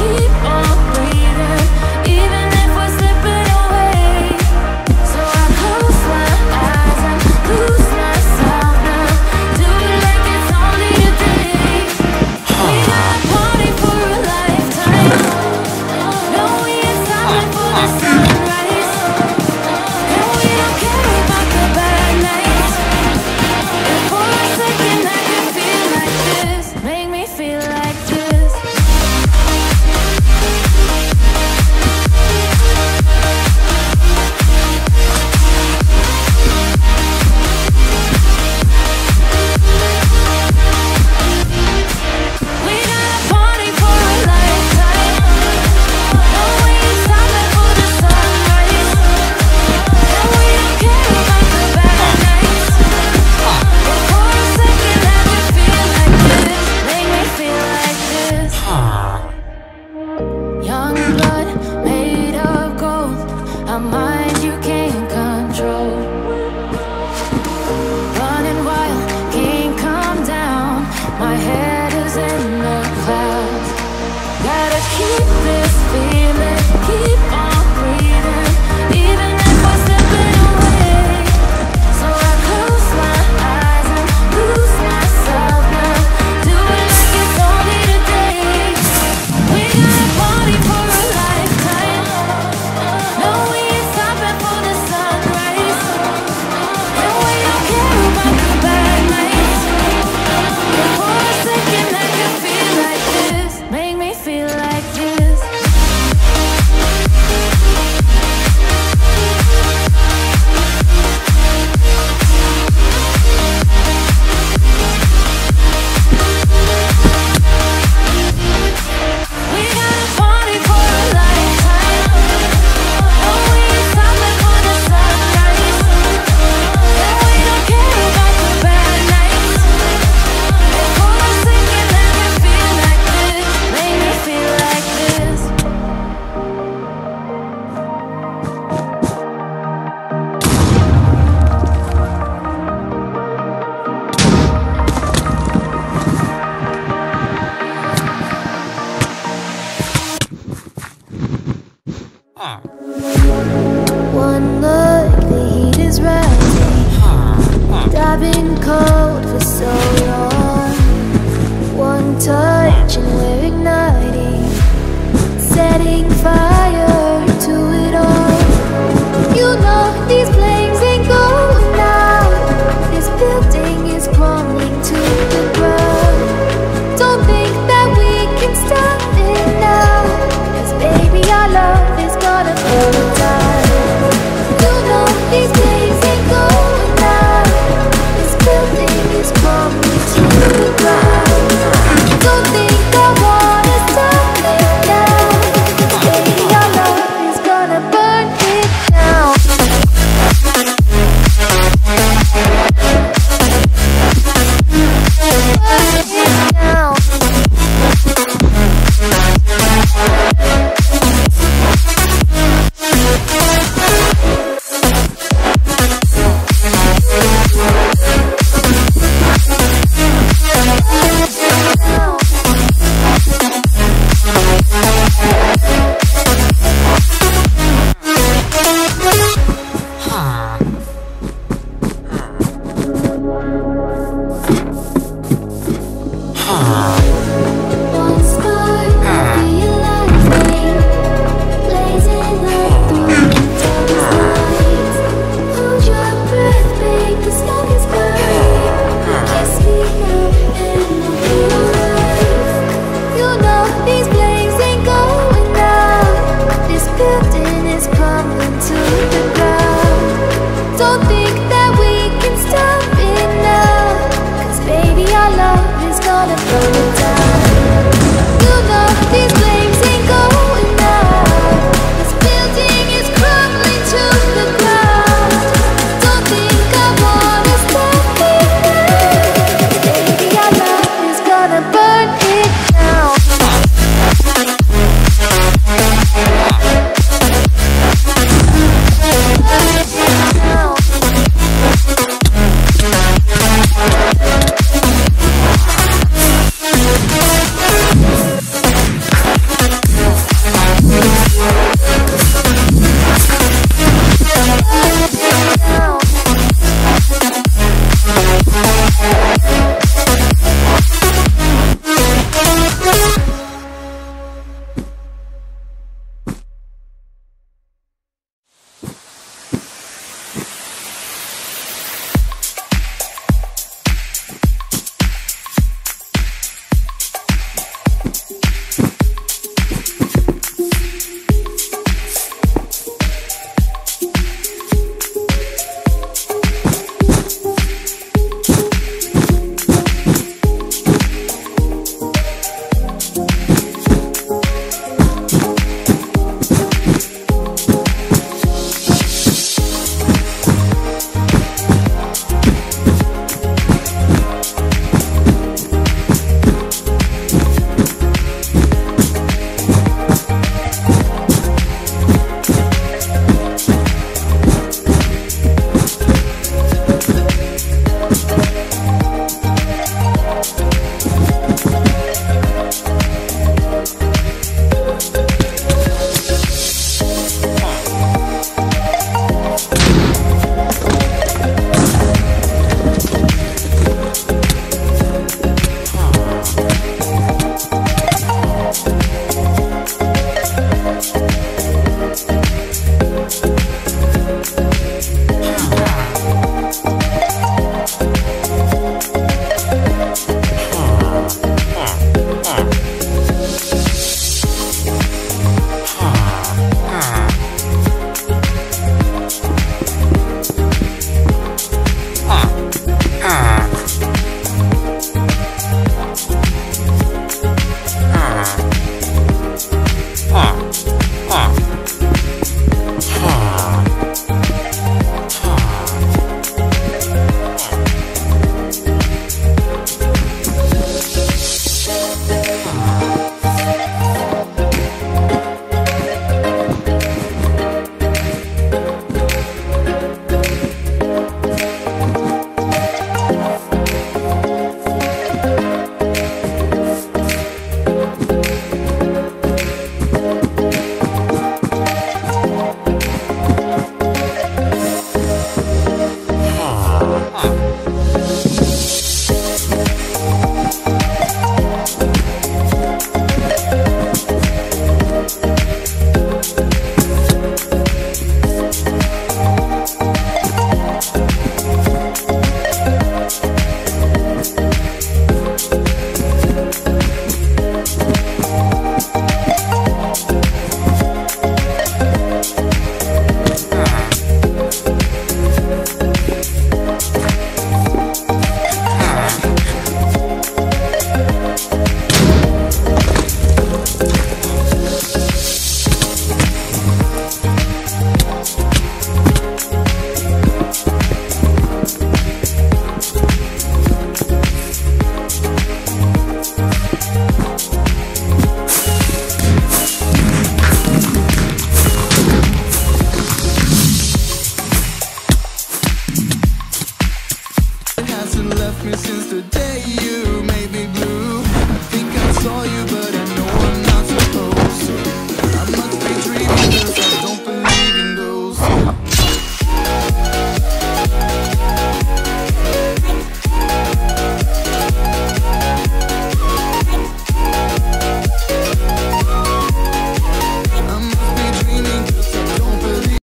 keep you can you